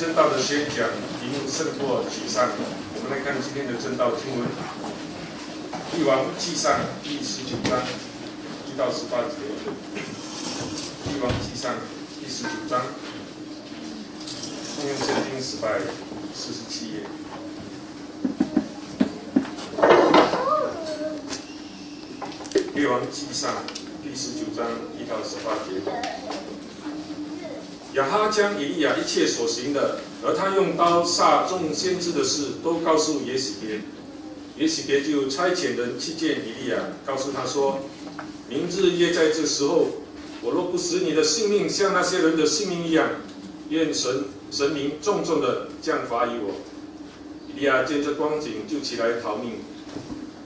正道的宣讲题目胜过沮丧。我们来看今天的正道经文，《帝王记上》第十九章一到十八节，《帝王记上》第十九章，通用圣经四百四十七页，《帝王记上》第十九章一到十八节。亚哈将以利亚一切所行的，而他用刀杀众先知的事，都告诉耶洗别。耶洗别就差遣人去见以利亚，告诉他说：“明日约在这时候，我若不使你的性命像那些人的性命一样，愿神神明重重的降罚于我。”以利亚见这光景，就起来逃命，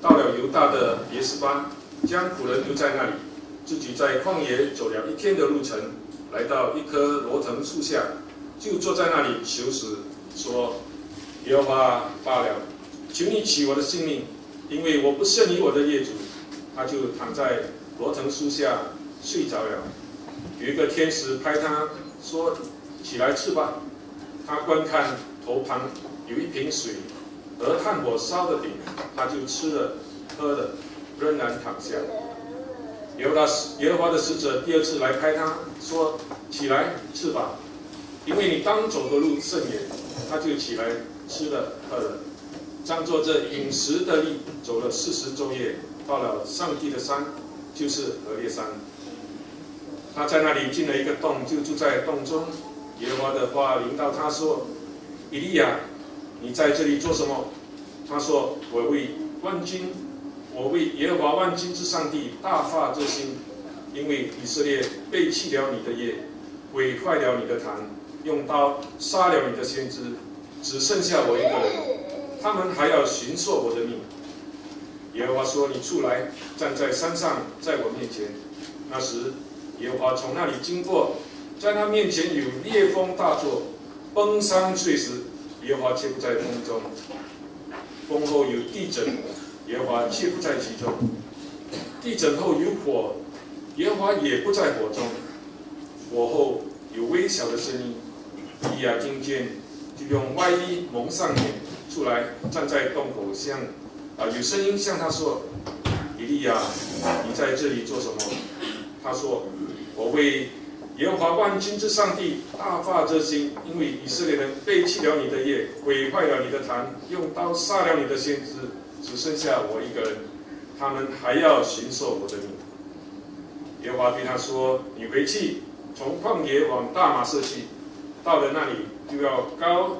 到了犹大的别斯巴，将仆人留在那里，自己在旷野走了一天的路程。来到一棵罗藤树下，就坐在那里求死，说：“耶和华罢了，求你取我的性命，因为我不胜于我的业主。”他就躺在罗藤树下睡着了。有一个天使拍他说：“起来吃吧。”他观看头旁有一瓶水，而炭火烧的饼，他就吃了喝了，仍然躺下。耶和华耶和华的使者第二次来拍他，说：“起来吃吧，因为你刚走的路甚远。”他就起来吃了喝了，仗着这饮食的力，走了四十昼夜，到了上帝的山，就是何烈山。他在那里进了一个洞，就住在洞中。耶和华的话临到他说：“以利亚，你在这里做什么？”他说：“我为万军。”我为耶和华万军之上帝大发热心，因为以色列背弃了你的业，毁坏了你的坛，用刀杀了你的先知，只剩下我一个人，他们还要寻索我的命。耶和华说：“你出来，站在山上，在我面前。”那时，耶和华从那里经过，在他面前有烈风大作，崩山碎石，耶和华却不在风中。风后有地震。耶和华却不在其中，地震后有火，耶和华也不在火中。火后有微小的声音，以利亚听见，就用外衣蒙上脸，出来站在洞口，向啊有声音向他说：“以利亚，你在这里做什么？”他说：“我为耶和华万军之上帝大发热心，因为以色列人背弃了你的业，毁坏了你的坛，用刀杀了你的先知。”只剩下我一个人，他们还要寻索我的命。耶和华对他说：“你回去，从旷野往大马色去，到了那里，就要高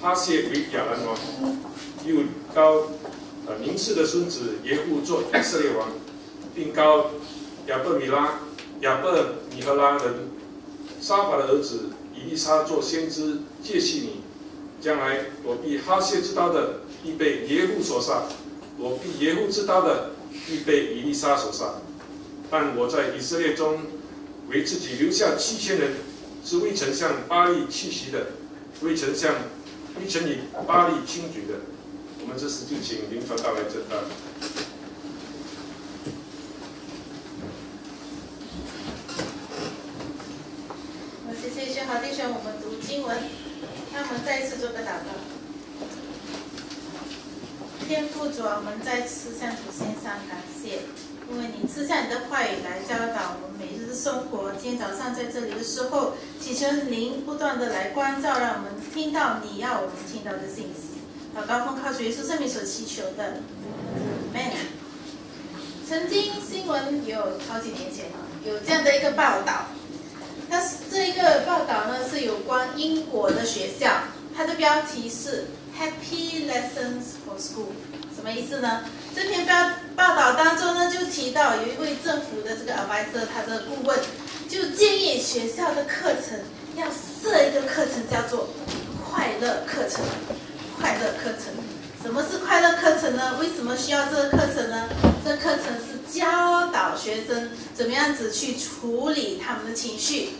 哈谢为亚兰王，又高呃明氏的孙子耶户做以色列王，并高亚伯米拉、亚伯米赫拉人沙法的儿子以利沙做先知，借系你，将来躲避哈谢之刀的。”必被耶户所杀，我必耶户知道的，必被以利沙所杀。但我在以色列中为自己留下七千人，是未曾向巴利屈膝的，未曾向未曾与巴利轻举的。我们这次就请林传道来证道。好，谢谢宣豪弟兄，我们读经文，那我们再一次做个祷告。天父主啊，我们再次向主献上感谢，因为你赐下你的话语来教导我们每日的生活。今天早上在这里的时候，祈求您不断的来关照，让我们听到你要我们听到的信息。祷告奉靠主耶稣圣名所祈求的。曾经新闻有好几年前啊，有这样的一个报道，它是这一个报道呢是有关英国的学校，它的标题是。Happy lessons for school，什么意思呢？这篇报报道当中呢，就提到有一位政府的这个 advisor，他的顾问就建议学校的课程要设一个课程叫做快乐课程。快乐课程，什么是快乐课程呢？为什么需要这个课程呢？这课程是教导学生怎么样子去处理他们的情绪，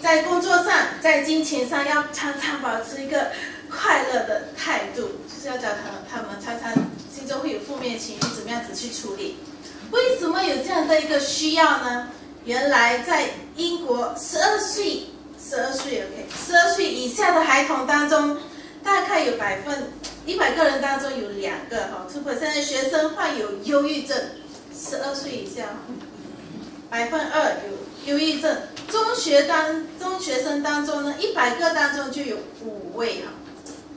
在工作上，在金钱上要常常保持一个。快乐的态度就是要教他，他们常常心中会有负面情绪，怎么样子去处理？为什么有这样的一个需要呢？原来在英国，十二岁，十二岁，OK，十二岁以下的孩童当中，大概有百分一百个人当中有两个哈突破现在学生患有忧郁症，十二岁以下，百分二有忧郁症。中学当中学生当中呢，一百个当中就有五位哈，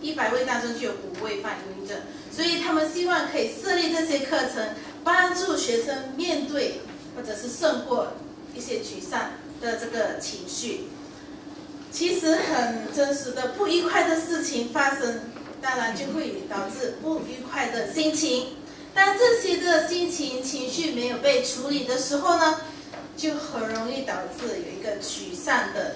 一百位当中就有五位患抑郁症。所以他们希望可以设立这些课程，帮助学生面对或者是胜过一些沮丧的这个情绪。其实很真实的不愉快的事情发生，当然就会导致不愉快的心情。当这些的心情情绪没有被处理的时候呢，就很容易导致有一个沮丧的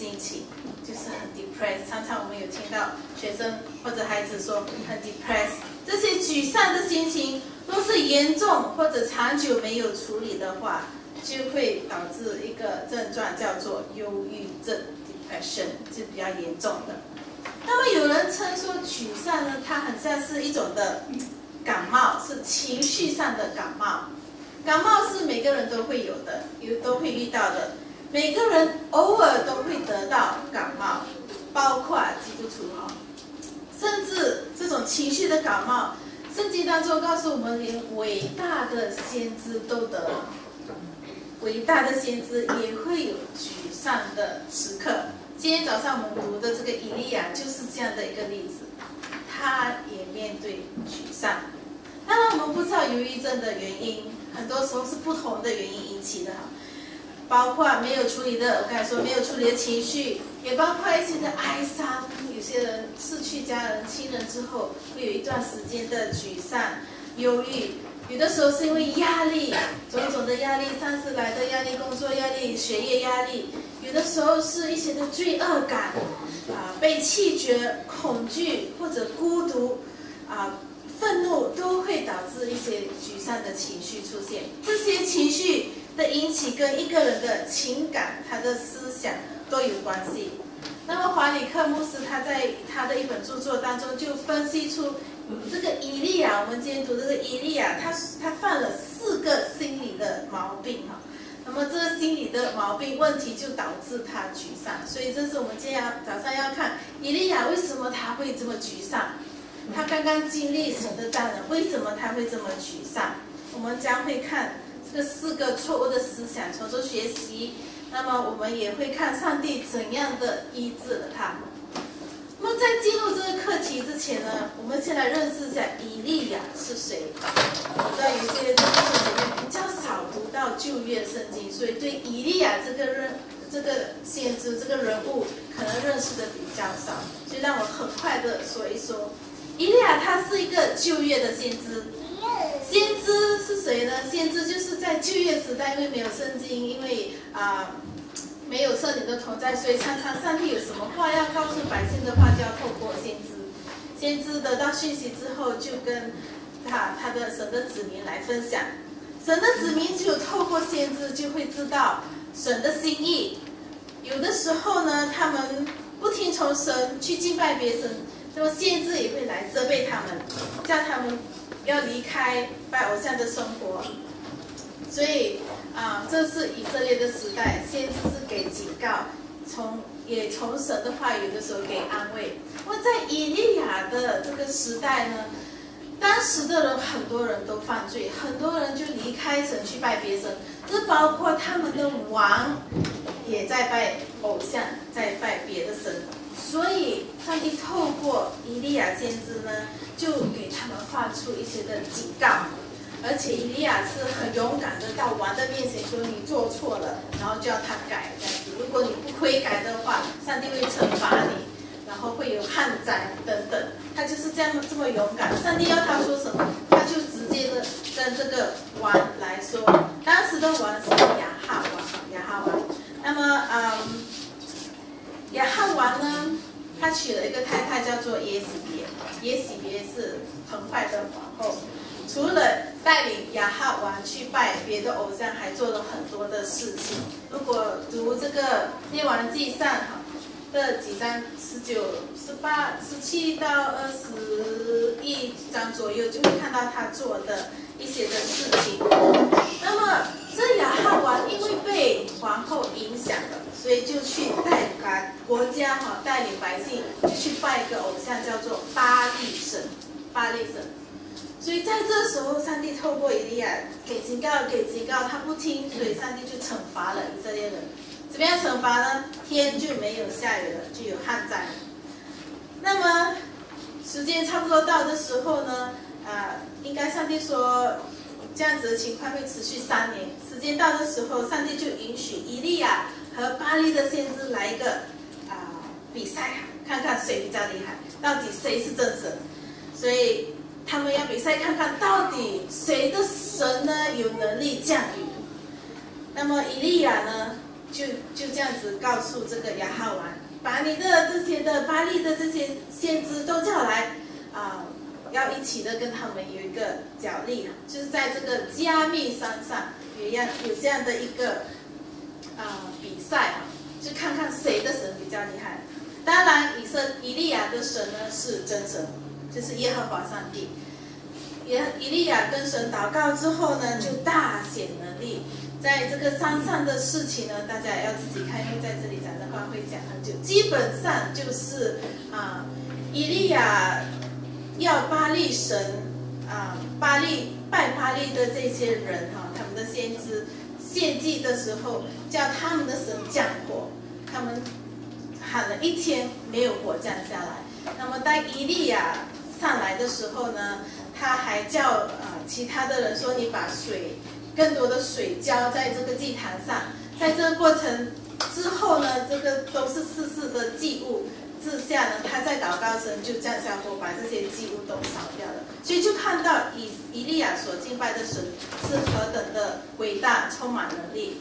心情，就是很 depressed。常常我们有听到学生或者孩子说很 depressed。这些沮丧的心情，若是严重或者长久没有处理的话，就会导致一个症状叫做忧郁症 （depression）。是比较严重的。那么有人称说沮丧呢，它很像是一种的感冒，是情绪上的感冒。感冒是每个人都会有的，有都会遇到的。每个人偶尔都会得到感冒，包括基督徒哈。甚至这种情绪的感冒，圣经当中告诉我们，连伟大的先知都得了。伟大的先知也会有沮丧的时刻。今天早上我们读的这个以利亚就是这样的一个例子，他也面对沮丧。当然，我们不知道忧郁症的原因，很多时候是不同的原因引起的哈，包括没有处理的，我刚才说没有处理的情绪，也包括一些的哀伤。有些人失去家人、亲人之后，会有一段时间的沮丧、忧郁。有的时候是因为压力，种种的压力，上次来的压力、工作压力、学业压力。有的时候是一些的罪恶感，啊，被弃绝、恐惧或者孤独，啊，愤怒都会导致一些沮丧的情绪出现。这些情绪的引起跟一个人的情感、他的思想都有关系。那么华里克牧师他在他的一本著作当中就分析出。这个伊利亚，我们今天读这个伊利亚，他他犯了四个心理的毛病哈。那么这个心理的毛病问题就导致他沮丧，所以这是我们今天要早上要看伊利亚为什么他会这么沮丧。他刚刚经历神的大能，为什么他会这么沮丧？我们将会看这四个错误的思想，从中学习。那么我们也会看上帝怎样的医治了他。那么在进入这个课题之前呢，我们先来认识一下以利亚是谁。我知道有些弟兄姐妹比较少读到旧约圣经，所以对以利亚这个人、这个先知、这个人物可能认识的比较少，所以让我很快的说一说，以利亚他是一个旧约的先知。先知是谁呢？先知就是在旧约时代，因为没有圣经，因为啊。没有圣灵的同在，所以常常上帝有什么话要告诉百姓的话，就要透过先知。先知得到讯息之后，就跟他他的神的子民来分享。神的子民只有透过先知，就会知道神的心意。有的时候呢，他们不听从神去敬拜别神，那么先知也会来责备他们，叫他们要离开拜偶像的生活。所以。啊，这是以色列的时代，先知是给警告，从也从神的话语的时候给安慰。那在以利亚的这个时代呢，当时的人很多人都犯罪，很多人就离开神去拜别神，这包括他们的王也在拜偶像，在拜别的神。所以上帝透过以利亚先知呢，就给他们发出一些的警告。而且伊利亚是很勇敢的，到王的面前说你做错了，然后叫他改这样子。如果你不悔改的话，上帝会惩罚你，然后会有旱灾等等。他就是这样这么勇敢。上帝要他说什么，他就直接的跟这个王来说。当时的王是亚哈王，亚哈王。那么，嗯，亚哈王呢，他娶了一个太太叫做耶喜别，耶喜别是很坏的皇后。除了带领亚哈王去拜别的偶像，还做了很多的事情。如果读这个《列王记上》哈的几章，十九、十八、十七到二十一章左右，就会看到他做的一些的事情。那么这亚哈王因为被皇后影响了，所以就去带他国家哈带领百姓就去拜一个偶像，叫做巴利神，巴利神。所以在这时候，上帝透过以利亚给警告，给警告，他不听，所以上帝就惩罚了以色列人。怎么样惩罚呢？天就没有下雨了，就有旱灾。那么时间差不多到的时候呢，啊，应该上帝说这样子的情况会持续三年。时间到的时候，上帝就允许以利亚和巴利的先知来一个啊比赛，看看谁比较厉害，到底谁是真神。所以。他们要比赛，看看到底谁的神呢有能力降雨。那么以利亚呢，就就这样子告诉这个亚哈王，把你的这些的巴利的这些先知都叫来，啊，要一起的跟他们有一个角力，就是在这个加密山上有样有这样的一个啊比赛啊，就看看谁的神比较厉害。当然，以色以利亚的神呢是真神。就是耶和华上帝，耶以利亚跟神祷告之后呢，就大显能力。在这个山上的事情呢，大家也要自己看，因为在这里讲的话会讲很久。基本上就是啊，以利亚要巴利神啊，巴利拜巴利的这些人哈，他们的先知献祭的时候，叫他们的神降火，他们喊了一天没有火降下来。那么当伊利亚上来的时候呢，他还叫啊其他的人说：“你把水更多的水浇在这个祭坛上。”在这个过程之后呢，这个都是世事的祭物之下呢，他在祷告神就降下火，把这些祭物都烧掉了。所以就看到以以利亚所敬拜的神是何等的伟大，充满能力。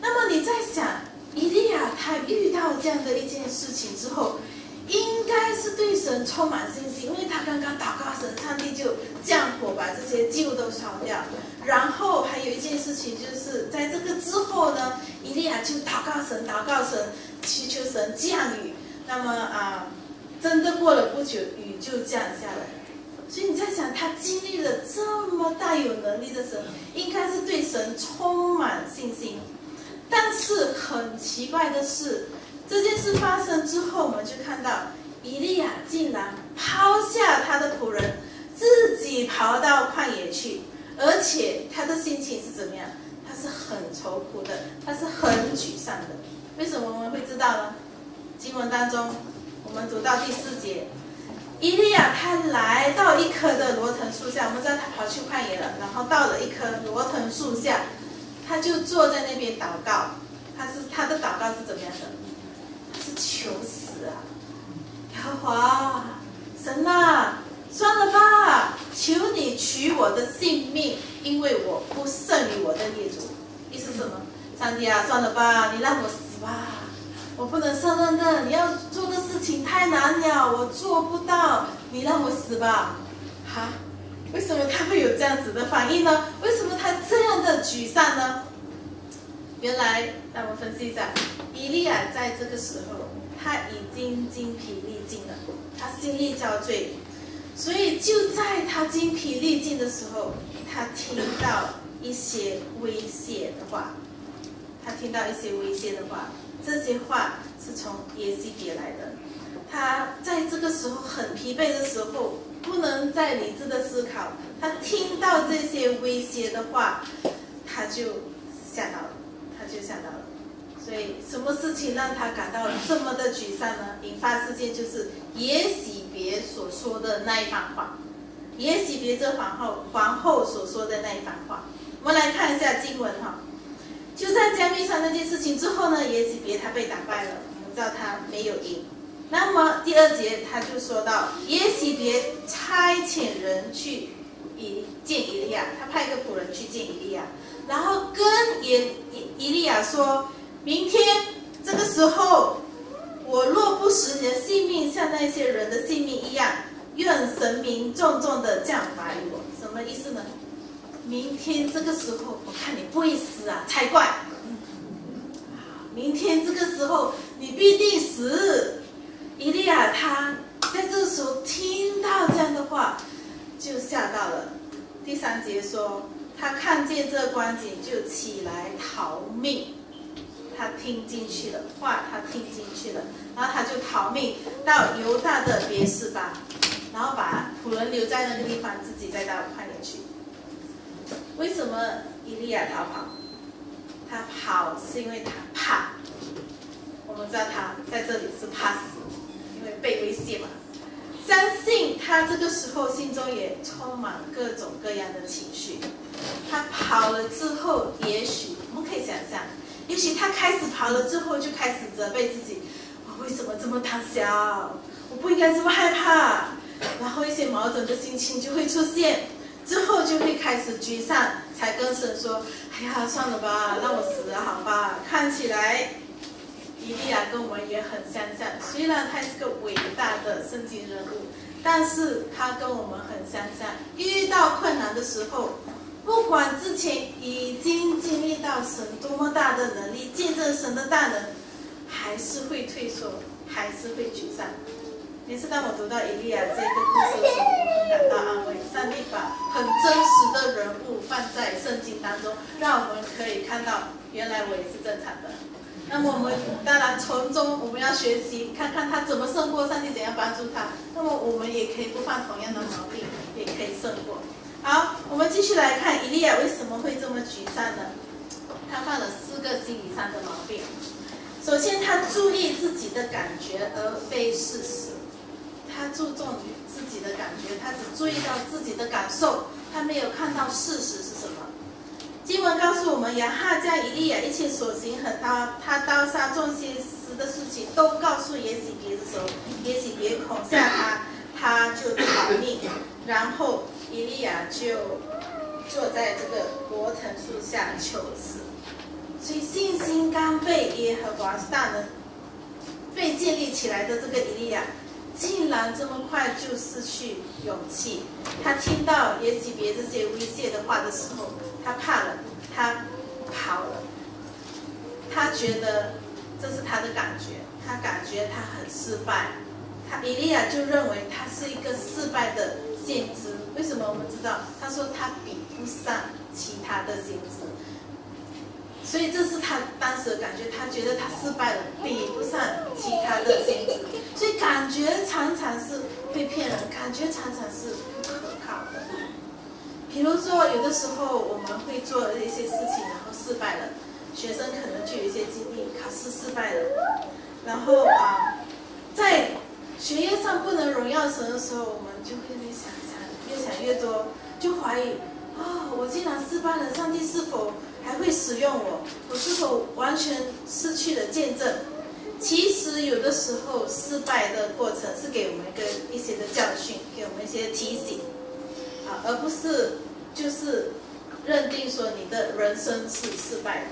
那么你在想，以利亚他遇到这样的一件事情之后。应该是对神充满信心，因为他刚刚祷告神，上帝就降火把这些祭物都烧掉。然后还有一件事情，就是在这个之后呢，以利亚就祷告神，祷告神，祈求神降雨。那么啊，真的过了不久，雨就降下来。所以你在想，他经历了这么大有能力的神，应该是对神充满信心。但是很奇怪的是。这件事发生之后，我们就看到以利亚竟然抛下他的仆人，自己跑到旷野去，而且他的心情是怎么样？他是很愁苦的，他是很沮丧的。为什么我们会知道呢？经文当中，我们读到第四节，伊利亚他来到一棵的罗藤树下，我们知道他跑去旷野了，然后到了一棵罗藤树下，他就坐在那边祷告。他是他的祷告是怎么样的？他是求死啊！耶和华神呐，算了吧，求你取我的性命，因为我不胜于我的列祖。意思是什么？上帝啊，算了吧，你让我死吧，我不能胜任的。你要做的事情太难了，我做不到，你让我死吧。哈？为什么他会有这样子的反应呢？为什么他这样的沮丧呢？原来，让我分析一下，伊利亚在这个时候，他已经精疲力尽了，他心力交瘁，所以就在他精疲力尽的时候，他听到一些威胁的话，他听到一些威胁的话，这些话是从耶西别来的，他在这个时候很疲惫的时候，不能再理智的思考，他听到这些威胁的话，他就吓到了。他就吓到了，所以什么事情让他感到这么的沮丧呢？引发事件就是耶喜别所说的那一番话，耶喜别这皇后皇后所说的那一番话。我们来看一下经文哈，就在加密山那件事情之后呢，耶喜别他被打败了，我们知道他没有赢。那么第二节他就说到，耶喜别差遣人去以见以利亚，他派一个仆人去见以利亚。然后跟耶伊利亚说：“明天这个时候，我若不使你的性命像那些人的性命一样，愿神明重重的降罚于我。”什么意思呢？明天这个时候，我看你不会死啊，才怪！明天这个时候，你必定死。伊利亚他在这时候听到这样的话，就吓到了。第三节说。他看见这光景，就起来逃命。他听进去了，话他听进去了，然后他就逃命到犹大的别是巴，然后把仆人留在那个地方，自己再到旷野去。为什么伊利亚逃跑？他跑是因为他怕。我们知道他在这里是怕死，因为被威胁嘛。相信他这个时候心中也充满各种各样的情绪。他跑了之后，也许我们可以想象，也许他开始跑了之后，就开始责备自己：我为什么这么胆小？我不应该这么害怕。然后一些矛盾的心情就会出现，之后就会开始沮丧，才跟神说：哎呀，算了吧，让我死了好吧。看起来。伊利亚跟我们也很相像，虽然他是个伟大的圣经人物，但是他跟我们很相像。遇到困难的时候，不管之前已经经历到神多么大的能力，见证神的大能，还是会退缩，还是会沮丧。每次当我读到伊利亚这个故事的时候，我很感到安慰。上帝把很真实的人物放在圣经当中，让我们可以看到，原来我也是正常的。那么我们当然从中我们要学习，看看他怎么胜过，上帝怎样帮助他。那么我们也可以不犯同样的毛病，也可以胜过。好，我们继续来看以利亚为什么会这么沮丧呢？他犯了四个心理上的毛病。首先，他注意自己的感觉而非事实。他注重于自己的感觉，他只注意到自己的感受，他没有看到事实是什么。经文告诉我们，亚哈将以利亚一切所行和他他刀杀众先师的事情，都告诉耶洗别的时候，耶洗别恐吓他，他就逃命，然后以利亚就坐在这个罗藤树下求死。所以信心刚被耶和华大能被建立起来的这个以利亚，竟然这么快就失去勇气。他听到耶洗别这些威胁的话的时候。他怕了，他跑了，他觉得这是他的感觉，他感觉他很失败，他伊利亚就认为他是一个失败的先知。为什么我们知道？他说他比不上其他的先知，所以这是他当时的感觉，他觉得他失败了，比不上其他的先知，所以感觉常常是被骗人，感觉常常是不可靠的。比如说，有的时候我们会做一些事情，然后失败了。学生可能就有一些经历，考试失败了，然后啊，在学业上不能荣耀神的时候，我们就会越想想，越想越多，就怀疑啊，我竟然失败了，上帝是否还会使用我？我是否完全失去了见证？其实有的时候，失败的过程是给我们一个一些的教训，给我们一些提醒。啊而不是就是认定说你的人生是失败的。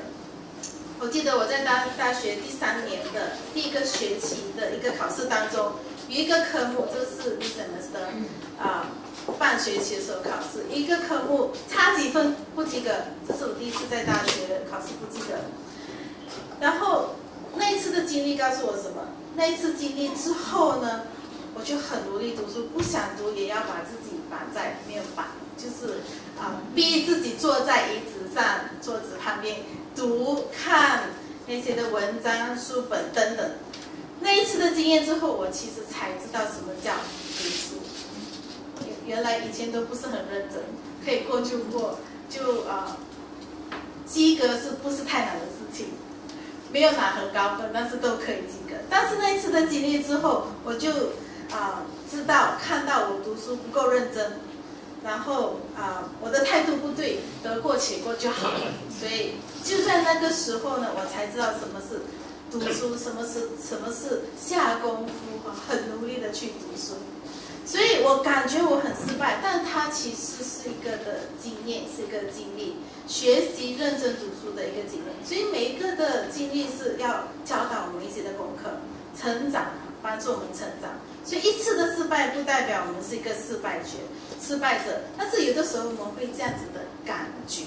我记得我在大大学第三年的第一个学期的一个考试当中，有一个科目就是 semester 啊，半学期的时候考试，一个科目差几分不及格，这是我第一次在大学考试不及格。然后那一次的经历告诉我什么？那一次经历之后呢，我就很努力读书，不想读也要把自己。绑在没有绑，就是啊，逼自己坐在椅子上，桌子旁边读看那些的文章、书本等等。那一次的经验之后，我其实才知道什么叫读书。原来以前都不是很认真，可以过就过，就啊，及格是不是太难的事情？没有拿很高分，但是都可以及格。但是那一次的经历之后，我就。啊，知道看到我读书不够认真，然后啊，我的态度不对，得过且过就好了。所以就在那个时候呢，我才知道什么是读书，什么是什么是下功夫哈，很努力的去读书。所以我感觉我很失败，但它其实是一个的经验，是一个经历，学习认真读书的一个经验。所以每一个的经历是要教导我们一些的功课，成长，帮助我们成长。所以一次的失败不代表我们是一个失败者，失败者。但是有的时候我们会这样子的感觉，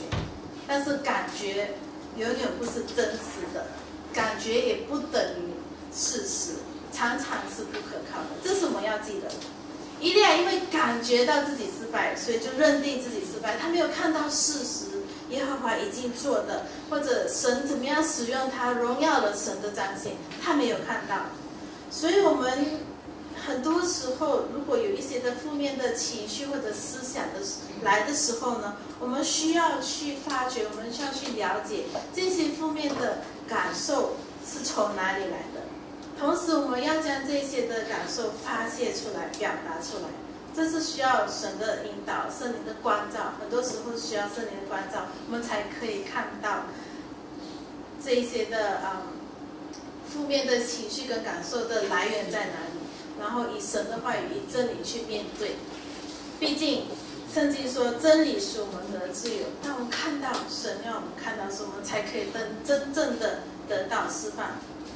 但是感觉永远不是真实的，感觉也不等于事实，常常是不可靠的。这是我们要记得。伊利亚因为感觉到自己失败，所以就认定自己失败，他没有看到事实，耶和华已经做的，或者神怎么样使用他荣耀了神的彰显，他没有看到。所以，我们很多时候如果有一些的负面的情绪或者思想的来的时候呢，我们需要去发掘，我们需要去了解这些负面的感受是从哪里来。同时，我们要将这些的感受发泄出来，表达出来。这是需要神的引导、圣灵的关照。很多时候需要圣灵的关照，我们才可以看到这一些的啊负面的情绪跟感受的来源在哪里，然后以神的话语、以真理去面对。毕竟圣经说真理使我们得自由，当我们看到神让我们看到什么，才可以真真正的得到释放。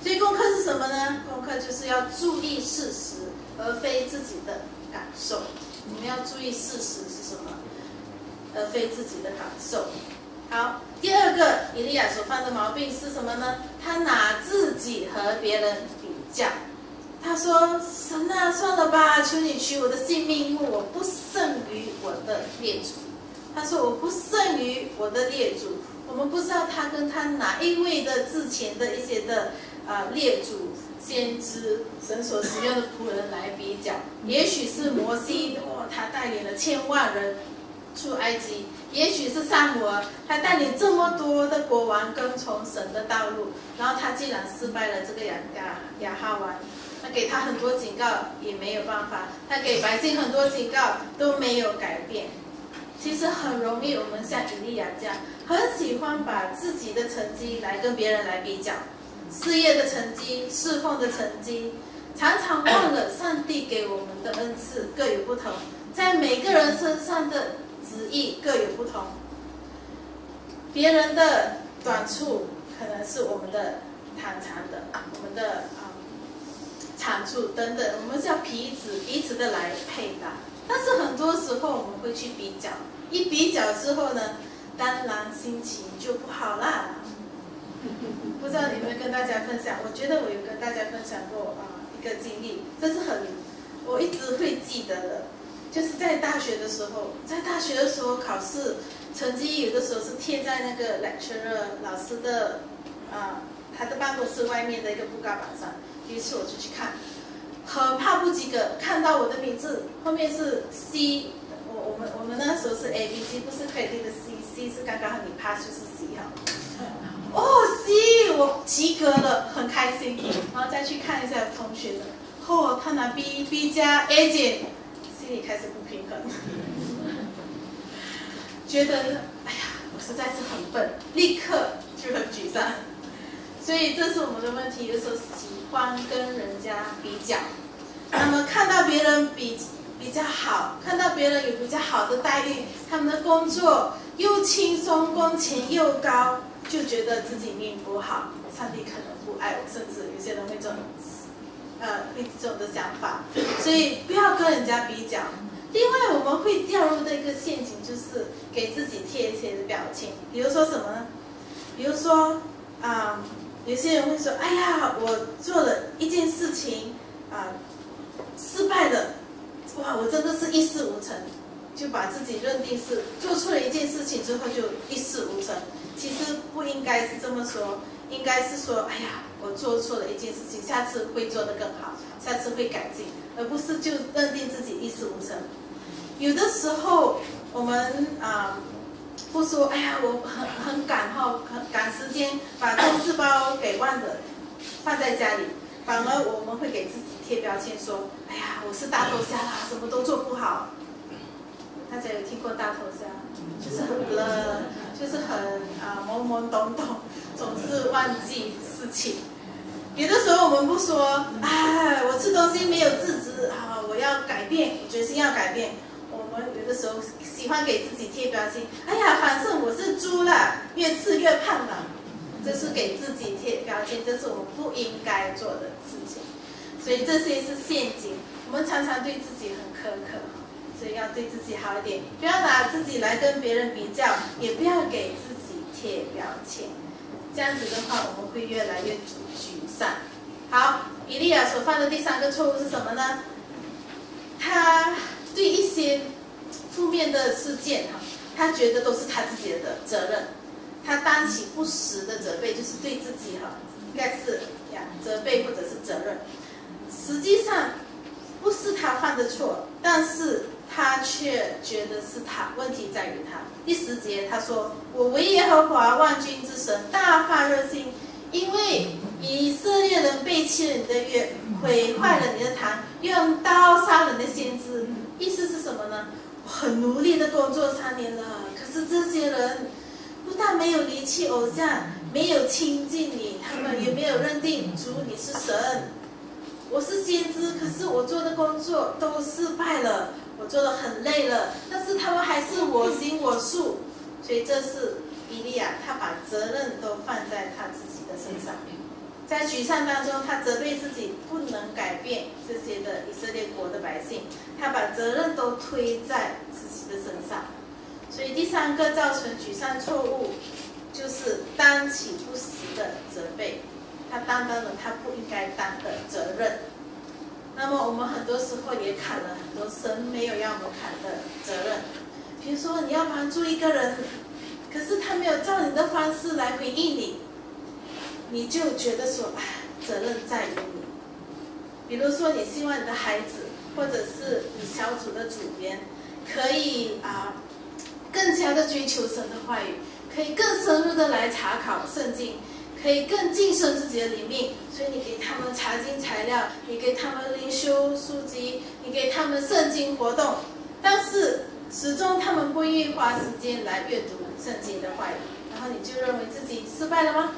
所以功课是什么呢？功课就是要注意事实，而非自己的。感受，我们要注意事实是什么，而非自己的感受。好，第二个，以利亚所犯的毛病是什么呢？他拿自己和别人比较。他说：“神啊，算了吧，求你取我的性命，因为我不胜于我的列祖。”他说：“我不胜于我的列祖。”我们不知道他跟他哪一位的之前的一些的啊列祖。先知神所使用的仆人来比较，也许是摩西，哦，他带领了千万人出埃及；也许是萨摩，他带领这么多的国王跟从神的道路，然后他竟然失败了这个亚亚亚哈王，他给他很多警告也没有办法，他给百姓很多警告都没有改变。其实很容易，我们像以利亚这样，很喜欢把自己的成绩来跟别人来比较。事业的成绩，侍奉的成绩，常常忘了上帝给我们的恩赐各有不同，在每个人身上的旨意各有不同。别人的短处可能是我们的长长的，我们的啊长处等等，我们是要彼此彼此的来配搭。但是很多时候我们会去比较，一比较之后呢，当然心情就不好啦。不知道有没有跟大家分享？我觉得我有跟大家分享过啊一个经历，这是很我一直会记得的，就是在大学的时候，在大学的时候考试成绩有的时候是贴在那个 lecturer 老师的啊他的办公室外面的一个布告板上，于是我就去看，很怕不及格，看到我的名字后面是 C，我我们我们那时候是 A B C，不是可以定的 C，C 是刚刚好你 pass 就是 C 哈。我及格了，很开心。然后再去看一下同学的，哦，他拿 B，B 加 A 减，心里开始不平衡，觉得哎呀，我实在是很笨，立刻就很沮丧。所以这是我们的问题，有时候喜欢跟人家比较，那么看到别人比比较好，看到别人有比较好的待遇，他们的工作又轻松，工钱又高。就觉得自己命不好，上帝可能不爱我，甚至有些人会这种，呃，会这种的想法，所以不要跟人家比较。另外，我们会掉入的一个陷阱，就是给自己贴一些的表情，比如说什么呢？比如说，啊，有些人会说：“哎呀，我做了一件事情，啊，失败了，哇，我真的是一事无成。”就把自己认定是做错了一件事情之后就一事无成，其实不应该是这么说，应该是说，哎呀，我做错了一件事情，下次会做得更好，下次会改进，而不是就认定自己一事无成。有的时候我们啊，不说，哎呀，我很很赶哈，很赶时间把公事包给忘了，放在家里，反而我们会给自己贴标签说，哎呀，我是大头虾啦，什么都做不好。大家有听过大头虾？就是很了，就是很啊懵懵懂懂，总是忘记事情。有的时候我们不说，哎，我吃东西没有自知啊，我要改变，决心要改变。我们有的时候喜欢给自己贴标签，哎呀，反正我是猪了，越吃越胖了，这是给自己贴标签，这是我们不应该做的事情。所以这些是陷阱，我们常常对自己很苛刻。所以要对自己好一点，不要拿自己来跟别人比较，也不要给自己贴标签。这样子的话，我们会越来越沮丧。好，伊利亚所犯的第三个错误是什么呢？他对一些负面的事件哈，他觉得都是他自己的责任，他担起不实的责备，就是对自己哈，应该是呀责备或者是责任。实际上不是他犯的错，但是他却觉得是他问题在于他。第十节他说：“我为耶和华万军之神大发热心，因为以色列人背弃了你的约，毁坏了你的坛，用刀杀人的先知。”意思是什么呢？很努力的工作三年了，可是这些人不但没有离弃偶像，没有亲近你，他们也没有认定主你是神。我是先知，可是我做的工作都失败了，我做的很累了，但是他们还是我行我素，所以这是伊利亚，他把责任都放在他自己的身上。在沮丧当中，他责备自己不能改变这些的以色列国的百姓，他把责任都推在自己的身上。所以第三个造成沮丧错误，就是担起不实的责备，他担当了他不应该担的责任。那么我们很多时候也砍了很多神没有要我们砍的责任，比如说你要帮助一个人，可是他没有照你的方式来回应你。你就觉得说，哎，责任在于你。比如说，你希望你的孩子，或者是你小组的组员，可以啊，更加的追求神的话语，可以更深入的来查考圣经，可以更晋升自己的灵命。所以你给他们查经材料，你给他们灵修书籍，你给他们圣经活动，但是始终他们不愿意花时间来阅读圣经的话语，然后你就认为自己失败了吗？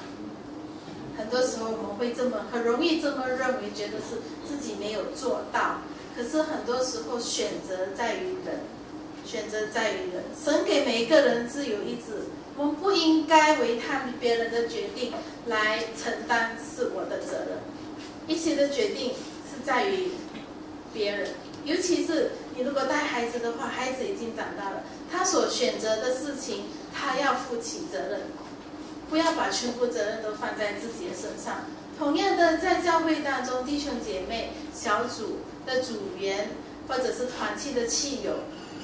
很多时候我们会这么很容易这么认为，觉得是自己没有做到。可是很多时候选择在于人，选择在于人。神给每一个人自由意志，我们不应该为他别人的决定来承担是我的责任。一些的决定是在于别人，尤其是你如果带孩子的话，孩子已经长大了，他所选择的事情，他要负起责任。不要把全部责任都放在自己的身上。同样的，在教会当中，弟兄姐妹、小组的组员，或者是团契的契友，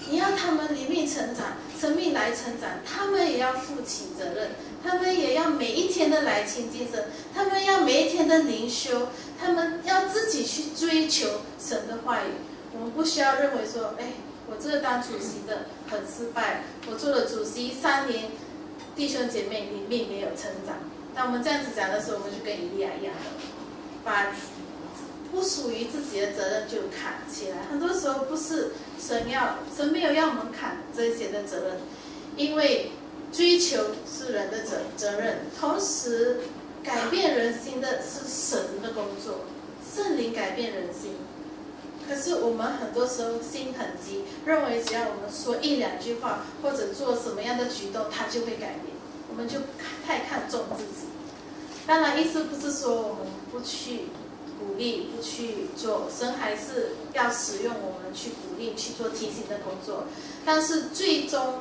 你要他们灵命成长、生命来成长，他们也要负起责任，他们也要每一天的来亲近神，他们要每一天的灵修，他们要自己去追求神的话语。我们不需要认为说，哎，我这个当主席的很失败，我做了主席三年。弟兄姐妹，你并没有成长。当我们这样子讲的时候，我们就跟以利亚一样的，把不属于自己的责任就砍起来。很多时候不是神要，神没有要我们砍这些的责任，因为追求是人的责责任，同时改变人心的是神的工作，圣灵改变人心。可是我们很多时候心很急，认为只要我们说一两句话或者做什么样的举动，他就会改变。我们就太看重自己。当然，意思不是说我们不去鼓励、不去做，神还是要使用我们去鼓去做提醒的工作。但是最终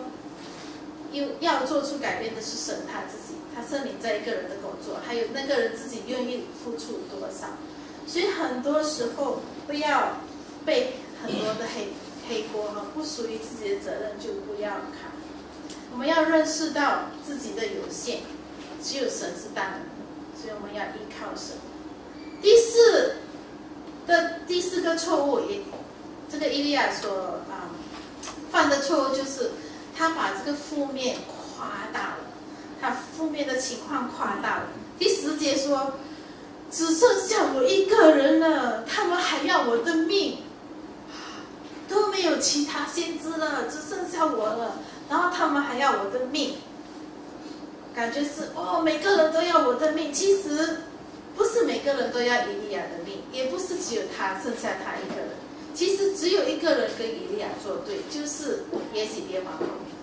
又要做出改变的是神他自己，他圣灵在一个人的工作，还有那个人自己愿意付出多少。所以很多时候不要。背很多的黑黑锅哈，不属于自己的责任就不要扛。我们要认识到自己的有限，只有神是大能，所以我们要依靠神。第四的第四个错误也，这个伊利亚所啊犯的错误就是他把这个负面夸大了，他负面的情况夸大了。第十节说，只剩下我一个人了，他们还要我的命。都没有其他先知了，只剩下我了。然后他们还要我的命，感觉是哦，每个人都要我的命。其实不是每个人都要伊利亚的命，也不是只有他剩下他一个人。其实只有一个人跟以利亚作对，就是耶洗别王。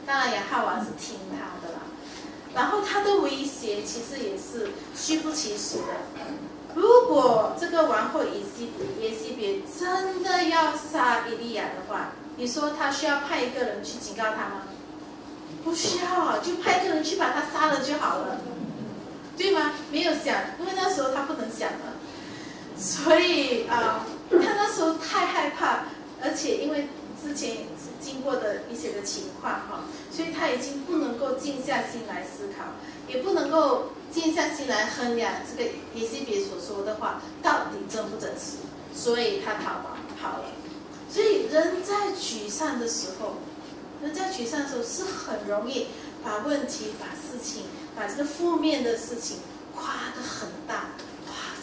当然亚哈王是听他的啦。然后他的威胁其实也是虚不其实的。如果这个王后以西别耶西别真的要杀伊利亚的话，你说他需要派一个人去警告他吗？不需要，就派一个人去把他杀了就好了，对吗？没有想，因为那时候他不能想了，所以啊，他那时候太害怕，而且因为之前经过的一些的情况哈，所以他已经不能够静下心来思考，也不能够静下心来衡量这个耶西别所说的话到底真不真实，所以他逃跑跑了。所以人在沮丧的时候，人在沮丧的时候是很容易把问题、把事情、把这个负面的事情夸得很大，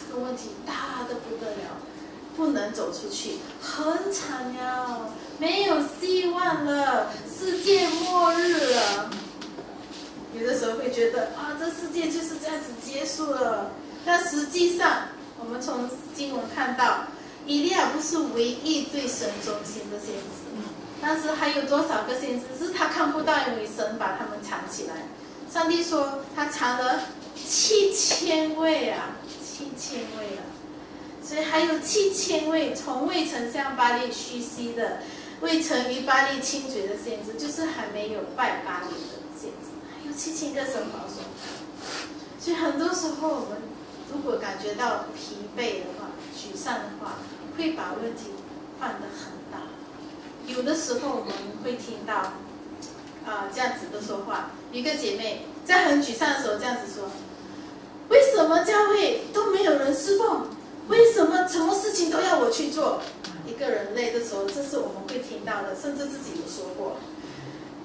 这个问题大的不得了。不能走出去，很惨呀，没有希望了，世界末日了。有的时候会觉得啊，这世界就是这样子结束了。但实际上，我们从经文看到，以利亚不是唯一对神忠心的先知，但是还有多少个先知是他看不到，因为神把他们藏起来。上帝说他藏了七千位啊，七千位了。所以还有七千位从未曾向巴利屈膝的，未曾与巴利亲嘴的先知，就是还没有拜巴利的先知，还有七千个神保守。所以很多时候，我们如果感觉到疲惫的话、沮丧的话，会把问题放得很大。有的时候我们会听到啊这样子的说话，一个姐妹在很沮丧的时候这样子说：“为什么教会都没有人侍奉？”为什么什么事情都要我去做？一个人累的时候，这是我们会听到的，甚至自己有说过。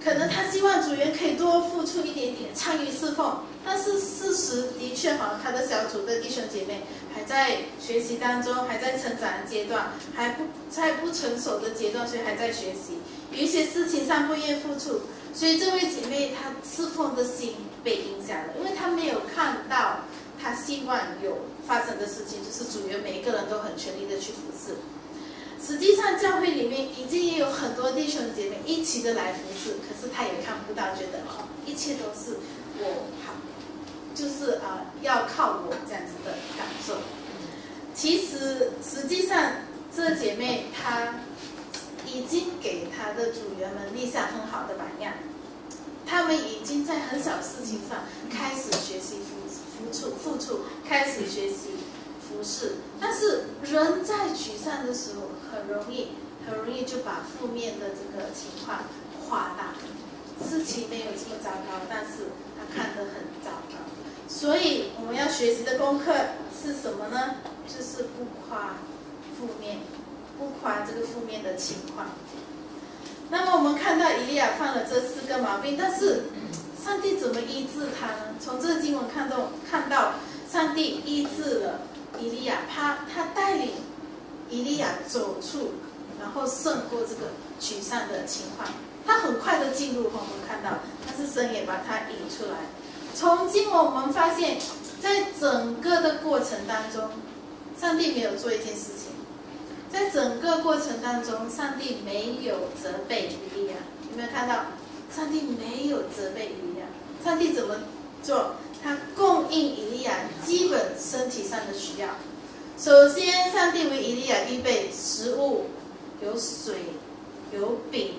可能他希望组员可以多付出一点点，参与侍奉。但是事实的确哈，他的小组的弟兄姐妹还在学习当中，还在成长阶段，还不在不成熟的阶段，所以还在学习。有一些事情上不愿付出，所以这位姐妹她侍奉的心被影响了，因为她没有看到。她希望有发生的事情，就是主员每一个人都很全力的去服侍。实际上，教会里面已经也有很多弟兄姐妹一起的来服侍，可是她也看不到，觉得哦，一切都是我好，就是啊，要靠我这样子的感受。其实，实际上，这姐妹她已经给他的组员们立下很好的榜样，他们已经在很小事情上开始学习服。付出，付出，开始学习服侍。但是人在沮丧的时候，很容易，很容易就把负面的这个情况夸大。事情没有这么糟糕，但是他看得很糟糕。所以我们要学习的功课是什么呢？就是不夸负面，不夸这个负面的情况。那么我们看到以利亚犯了这四个毛病，但是。上帝怎么医治他呢？从这个经文看到，看到上帝医治了以利亚，他他带领以利亚走出，然后胜过这个沮丧的情况。他很快的进入，我们看到，但是神也把他引出来。从经文我们发现，在整个的过程当中，上帝没有做一件事情，在整个过程当中，上帝没有责备以利亚，有没有看到？上帝没有责备以利亚，上帝怎么做？他供应以利亚基本身体上的需要。首先，上帝为以利亚预备食物，有水，有饼。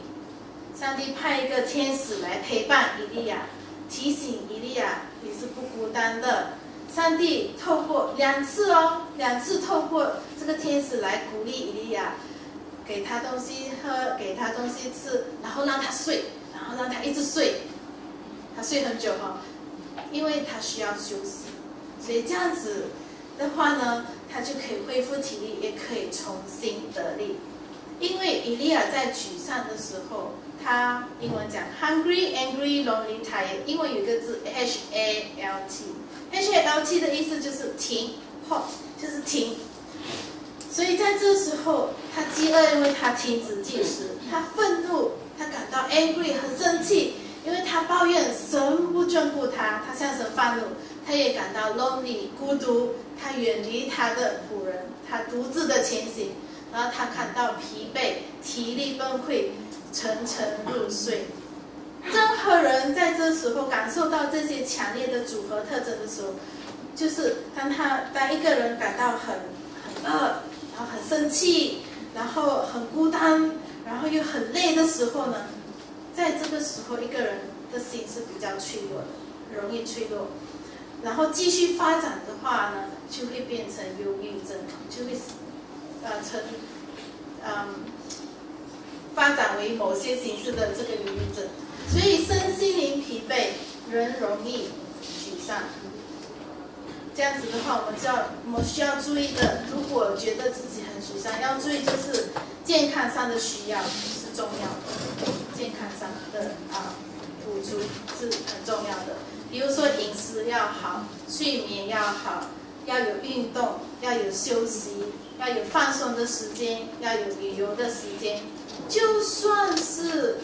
上帝派一个天使来陪伴以利亚，提醒以利亚你是不孤单的。上帝透过两次哦，两次透过这个天使来鼓励以利亚，给他东西喝，给他东西吃，然后让他睡。然后让他一直睡，他睡很久哈，因为他需要休息，所以这样子的话呢，他就可以恢复体力，也可以重新得力。因为以利亚在沮丧的时候，他英文讲 hungry, angry, lonely, tired。英文有一个字 H A L T A L T 的意思就是停，halt 就是停。所以在这时候，他饥饿，因为他停止进食，他愤怒。他感到 angry 很生气，因为他抱怨神不眷顾他，他向神发怒。他也感到 lonely 孤独，他远离他的仆人，他独自的前行。然后他感到疲惫，体力崩溃，沉沉入睡。任何人在这时候感受到这些强烈的组合特征的时候，就是当他当一个人感到很很饿，然后很生气，然后很孤单。然后又很累的时候呢，在这个时候，一个人的心是比较脆弱的，容易脆弱。然后继续发展的话呢，就会变成忧郁症，就会呃成嗯发展为某些形式的这个忧郁症。所以身心灵疲惫，人容易沮丧。这样子的话，我们就要我们需要注意的，如果觉得自己很沮丧，要注意就是健康上的需要是重要的，健康上的啊补足是很重要的。比如说饮食要好，睡眠要好，要有运动，要有休息，要有放松的时间，要有旅游的时间。就算是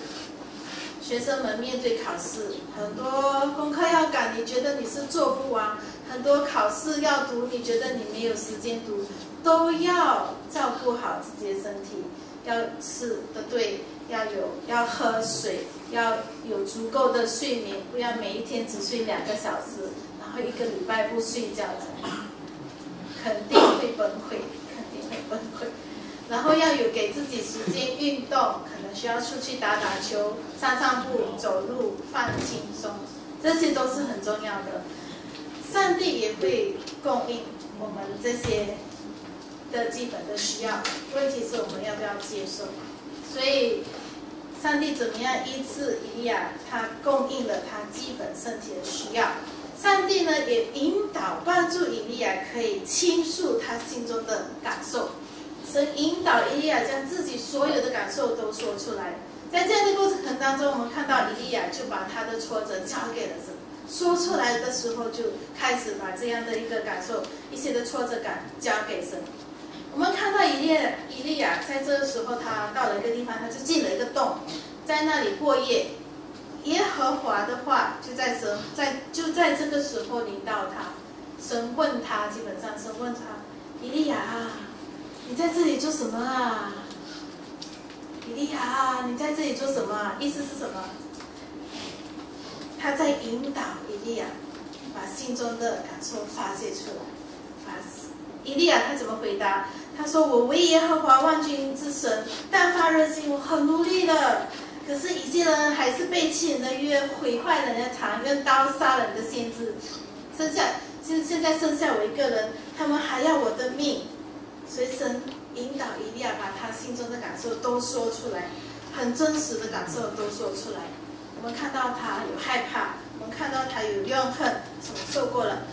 学生们面对考试，很多功课要赶，你觉得你是做不完；很多考试要读，你觉得你没有时间读，都要照顾好自己的身体，要吃的对，要有要喝水，要有足够的睡眠，不要每一天只睡两个小时，然后一个礼拜不睡觉，肯定会崩溃，肯定会崩溃。然后要有给自己时间运动，可能需要出去打打球、散散步、走路、放轻松，这些都是很重要的。上帝也会供应我们这些的基本的需要，问题是我们要不要接受。所以，上帝怎么样医治以利亚？他供应了他基本身体的需要。上帝呢，也引导帮助以利亚可以倾诉他心中的感受。神引导伊利亚将自己所有的感受都说出来，在这样的过程当中，我们看到伊利亚就把他的挫折交给了神，说出来的时候就开始把这样的一个感受、一些的挫折感交给神。我们看到伊利伊利亚在这个时候，他到了一个地方，他就进了一个洞，在那里过夜。耶和华的话就在神在就在这个时候临到他，神问他，基本上神问他，伊利亚。你在这里做什么啊，伊利亚？你在这里做什么啊？意思是什么？他在引导伊利亚把心中的感受发泄出来。发伊利亚他怎么回答？他说：“我为耶和华万军之神，但发热心，我很努力了。可是以色列人还是背弃人的约，毁坏人的堂，用刀杀人的先知。剩下，现现在剩下我一个人，他们还要我的命。”随神引导一定要把他心中的感受都说出来，很真实的感受都说出来。我们看到他有害怕，我们看到他有怨恨，什么受过了。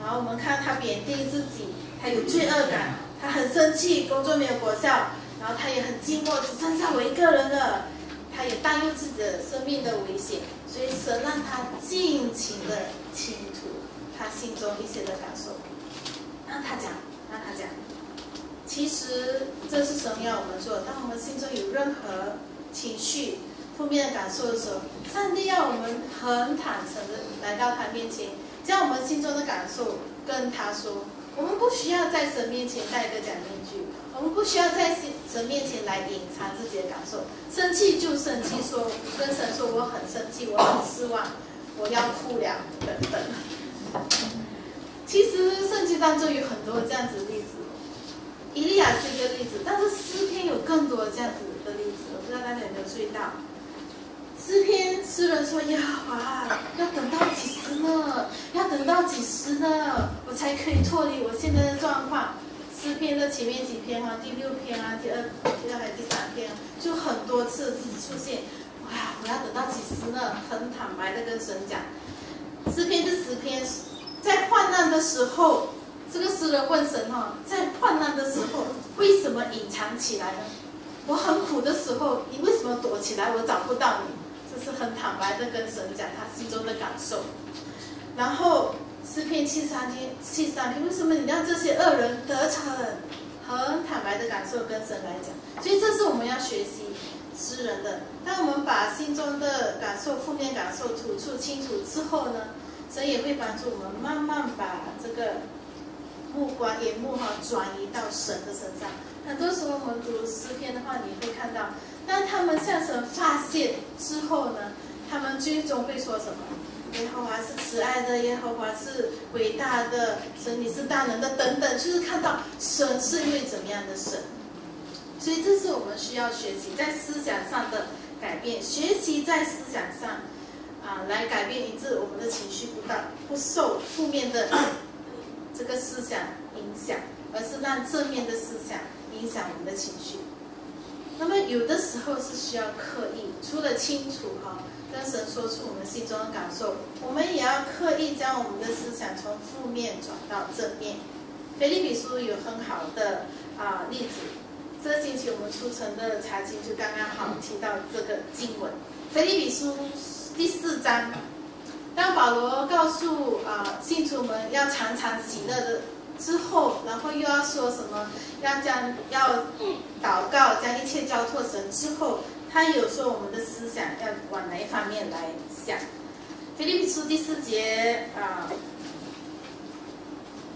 然后我们看到他贬低自己，他有罪恶感，他很生气，工作没有果效。然后他也很寂寞，只剩下我一个人了。他也担忧自己的生命的危险，所以神让他尽情的倾吐他心中一些的感受，让他讲，让他讲。其实这是神要我们做。当我们心中有任何情绪、负面的感受的时候，上帝要我们很坦诚的来到他面前，将我们心中的感受跟他说。我们不需要在神面前戴个假面具，我们不需要在神面前来隐藏自己的感受。生气就生气，说跟神说我很生气，我很失望，我要哭了等等。其实圣经当中有很多这样子的例子。以利亚是一个例子，但是诗篇有更多这样子的例子，我不知道大家有没有注意到。诗篇诗人说：“呀，华，要等到几时呢？要等到几时呢？我才可以脱离我现在的状况。”诗篇的前面几篇啊，第六篇啊，第二、第二还第三篇，就很多次出现。哇，我要等到几时呢？很坦白的跟神讲。诗篇是十篇，在患难的时候。这个诗人问神哈，在患难的时候，为什么隐藏起来呢？我很苦的时候，你为什么躲起来？我找不到你，这是很坦白的跟神讲他心中的感受。然后诗篇七三篇，七三篇，为什么你让这些恶人得逞？很坦白的感受跟神来讲，所以这是我们要学习诗人的。当我们把心中的感受、负面感受吐出清楚之后呢，神也会帮助我们慢慢把这个。目光眼目哈转移到神的身上。很多时候我们读诗篇的话，你会看到，当他们向神发泄之后呢，他们最终会说什么？耶和华是慈爱的，耶和华是伟大的，神你是大能的，等等，就是看到神是一位怎么样的神。所以这是我们需要学习在思想上的改变，学习在思想上啊来改变，以致我们的情绪不到不受负面的。这个思想影响，而是让正面的思想影响我们的情绪。那么有的时候是需要刻意，除了清楚哈，跟神说出我们心中的感受，我们也要刻意将我们的思想从负面转到正面。腓立比书有很好的啊例子，这个星期我们出城的查经就刚刚好提到这个经文，腓立比书第四章，当保罗告诉啊信徒们要常常喜乐的之后，然后又要说什么，要将要祷告，将一切交托神之后，他有说我们的思想要往哪一方面来想？腓立比书第四节啊。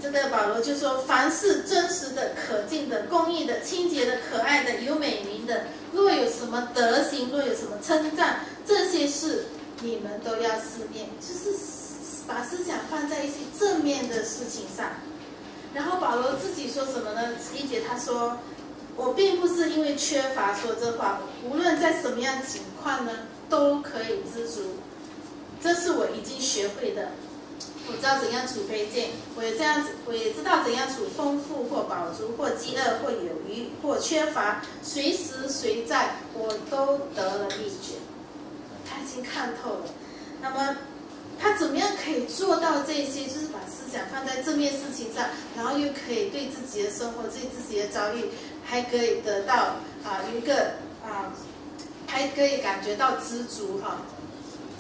这个保罗就说：“凡是真实的、可敬的、公义的、清洁的、可爱的、有美名的，若有什么德行，若有什么称赞，这些事你们都要思念，就是把思想放在一些正面的事情上。然后保罗自己说什么呢？十一节他说：‘我并不是因为缺乏说这话，无论在什么样情况呢，都可以知足。这是我已经学会的。’”我知道怎样处卑贱，我也这样子，我也知道怎样处丰富或饱足，或饥饿或有余，或缺乏，随时随在，我都得了秘诀。他已经看透了。那么，他怎么样可以做到这些？就是把思想放在正面事情上，然后又可以对自己的生活、对自己的遭遇，还可以得到啊一个啊，还可以感觉到知足哈。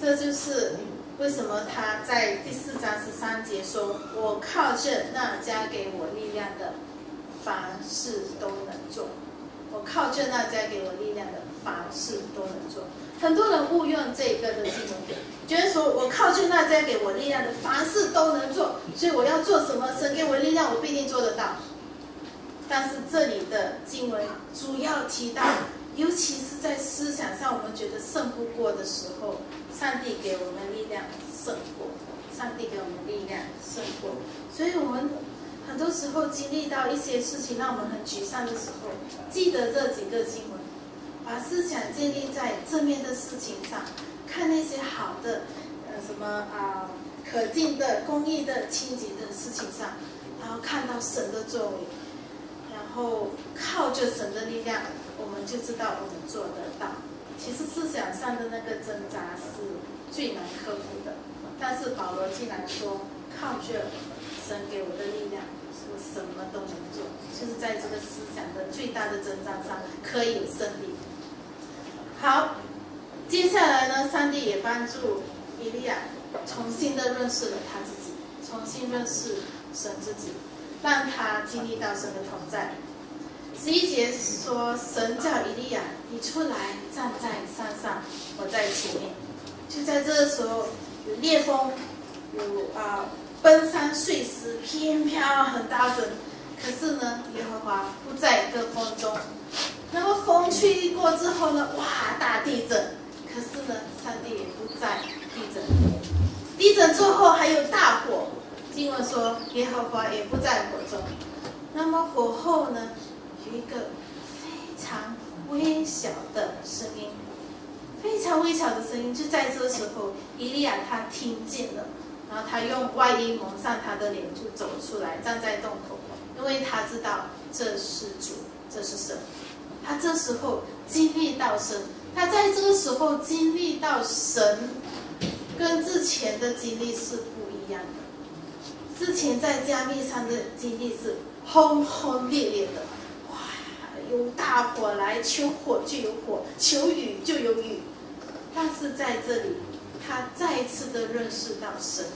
这就是。为什么他在第四章十三节说：“我靠着那加给我力量的，凡事都能做。我靠着那加给我力量的，凡事都能做。”很多人误用这个的经文，觉得说我靠近那加给我力量的，凡事都能做，所以我要做什么，神给我力量，我必定做得到。但是这里的经文主要提到。尤其是在思想上，我们觉得胜不过的时候，上帝给我们力量胜过，上帝给我们力量胜过。所以，我们很多时候经历到一些事情让我们很沮丧的时候，记得这几个经文，把思想建立在正面的事情上，看那些好的，呃，什么啊，可敬的、公益的、清洁的事情上，然后看到神的作为，然后靠着神的力量。我们就知道我们做得到。其实思想上的那个挣扎是最难克服的，但是保罗竟然说靠着神给我的力量，我什么都能做。就是在这个思想的最大的挣扎上可以胜利。好，接下来呢，上帝也帮助以利亚重新的认识了他自己，重新认识神自己，让他经历到神的同在。十一节说：“神叫以利亚，你出来站在山上，我在前面。”就在这个时候，有烈风，有啊奔山碎石偏飘很大声。可是呢，耶和华不在这风中。那么风吹过之后呢，哇，大地震。可是呢，上帝也不在地震。地震之后还有大火。经文说，耶和华也不在火中。那么火后呢？有一个非常微小的声音，非常微小的声音，就在这时候，伊利亚他听见了，然后他用外衣蒙上他的脸，就走出来，站在洞口，因为他知道这是主，这是神。他这时候经历到神，他在这个时候经历到神，跟之前的经历是不一样的。之前在加密山的经历是轰轰烈烈的。哇有大火来，求火就有火，求雨就有雨。但是在这里，他再次的认识到神，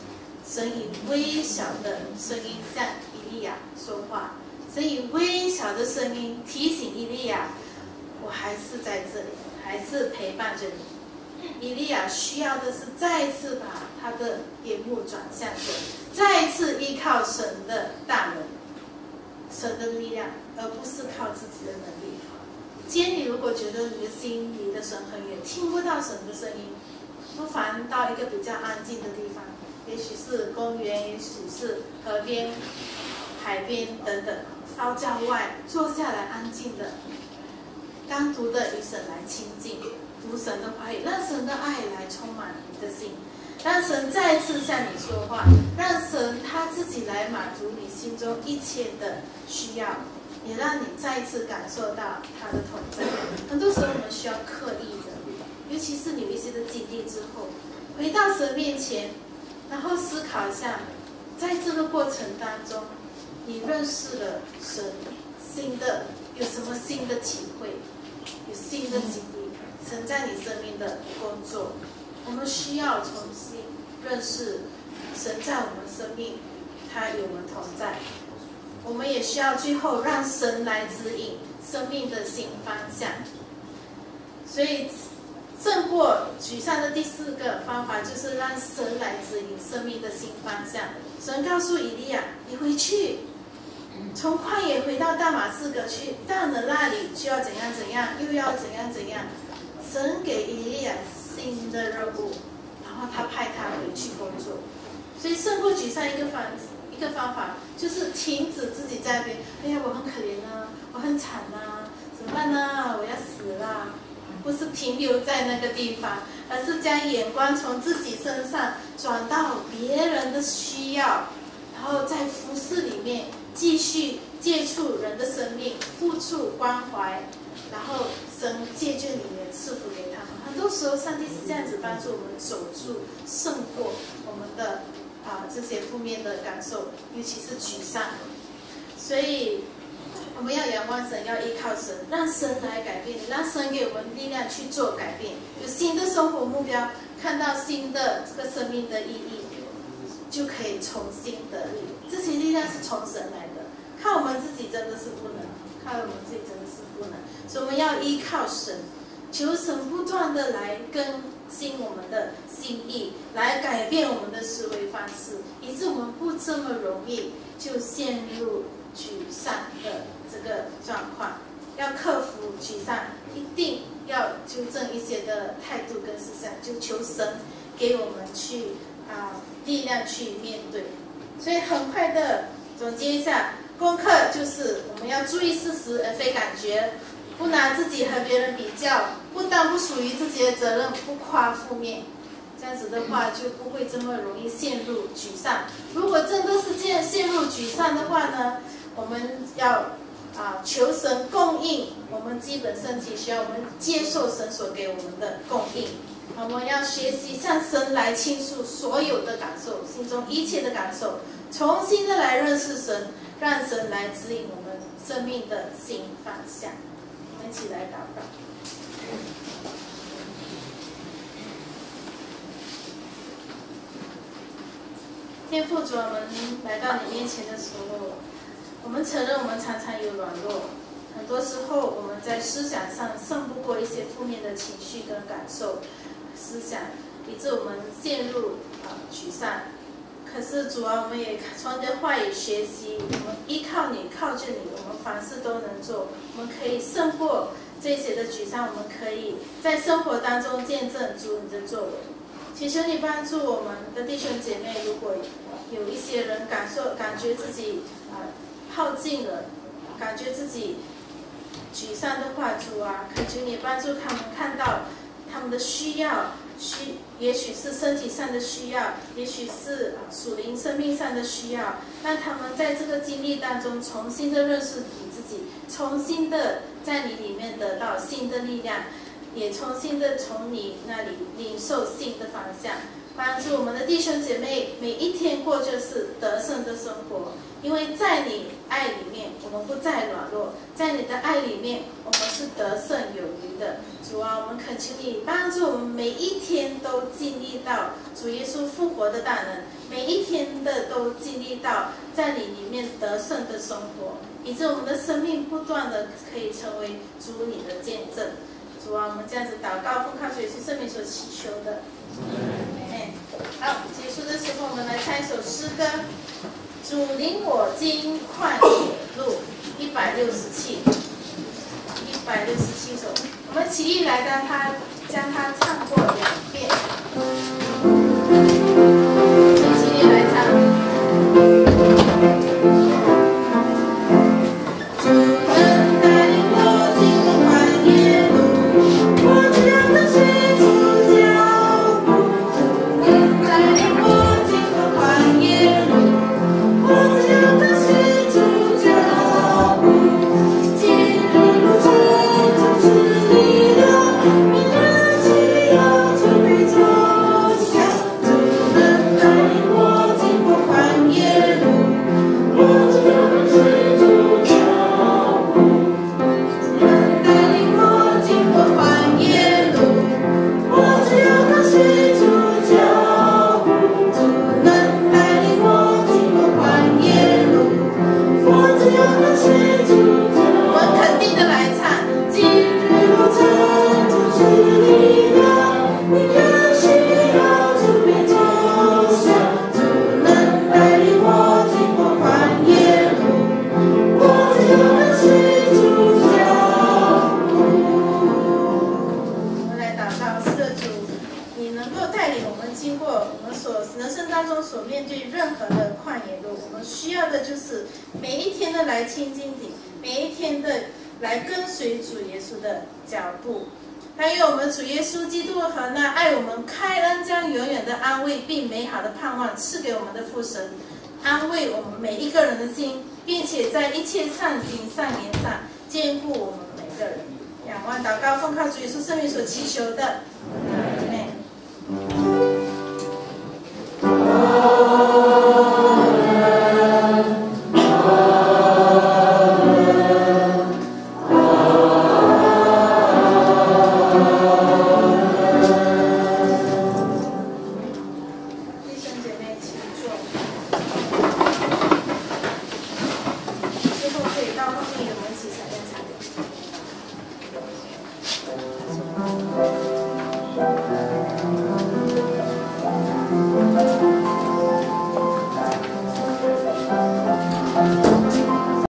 神以微小的声音向伊利亚说话，所以微小的声音提醒伊利亚：“我还是在这里，还是陪伴着你。”伊利亚需要的是再次把他的眼目转向神，再次依靠神的大能。神的力量，而不是靠自己的能力。今天你如果觉得你的心离的神很远，听不到神的声音，不妨到一个比较安静的地方，也许是公园，也许是河边、海边等等，到郊外坐下来，安静的、单独的与神来亲近，读神的话语，让神的爱来充满你的心。让神再次向你说话，让神他自己来满足你心中一切的需要。也让你再次感受到他的同在。很多时候我们需要刻意的，尤其是你有一些的经历之后，回到神面前，然后思考一下，在这个过程当中，你认识了神，新的有什么新的体会，有新的经历，神在你生命的工作，我们需要重新认识神在我们生命，他与我们同在。我们也需要最后让神来指引生命的新方向。所以，胜过沮丧的第四个方法就是让神来指引生命的新方向。神告诉以利亚：“你回去，从旷野回到大马士革去，到了那里就要怎样怎样，又要怎样怎样。”神给以利亚新的任务，然后他派他回去工作。所以，胜过沮丧一个方一个方法就是停止自己在那边。哎呀，我很可怜啊，我很惨啊，怎么办呢？我要死了。不是停留在那个地方，而是将眼光从自己身上转到别人的需要，然后在服饰里面继续接触人的生命，付出关怀，然后神借眷里面赐福给他们。很多时候，上帝是这样子帮助我们走出、胜过我们的啊这些负面的感受，尤其是沮丧。所以。我们要仰望神，要依靠神，让神来改变，让神给我们力量去做改变，有新的生活目标，看到新的这个生命的意义，就可以重新得力。这些力量是从神来，靠我们自己真的是不能，靠我们自己真的是不能。所以我们要依靠神，求神不断的来更新我们的心意，来改变我们的思维方式，以致我们不这么容易就陷入沮丧的。这个状况要克服沮丧，一定要纠正一些的态度跟思想，就求神给我们去啊力量去面对。所以很快的总结一下，功课就是我们要注意事实而非感觉，不拿自己和别人比较，不当不属于自己的责任，不夸负面。这样子的话就不会这么容易陷入沮丧。如果真的是这样陷入沮丧的话呢，我们要。啊，求神供应我们基本身体需要，我们接受神所给我们的供应。我们要学习向神来倾诉所有的感受，心中一切的感受，重新的来认识神，让神来指引我们生命的新方向。我们一起来祷告。天父主，我们来到你面前的时候。我们承认，我们常常有软弱，很多时候我们在思想上胜不过一些负面的情绪跟感受，思想，以致我们陷入啊沮丧。可是主啊，我们也从你的话语学习，我们依靠你，靠着你，我们凡事都能做。我们可以胜过这些的沮丧，我们可以在生活当中见证主你的作为。祈求你帮助我们的弟兄姐妹，如果有一些人感受、感觉自己啊。耗尽了，感觉自己沮丧的话，主啊，恳求你帮助他们看到他们的需要，需也许是身体上的需要，也许是属灵生命上的需要，让他们在这个经历当中重新的认识你自己，重新的在你里面得到新的力量，也重新的从你那里领受新的方向，帮助我们的弟兄姐妹每一天过就是得胜的生活。因为在你爱里面，我们不再软弱；在你的爱里面，我们是得胜有余的。主啊，我们恳求你帮助我们每一天都经历到主耶稣复活的大能，每一天的都经历到在你里面得胜的生活，以致我们的生命不断的可以成为主你的见证。主啊，我们这样子祷告，奉靠主耶稣圣名所祈求的。好，结束的时候，我们来唱一首诗歌。主领我经旷野路，一百六十七，一百六十七首，我们起立来当他将它唱过两遍。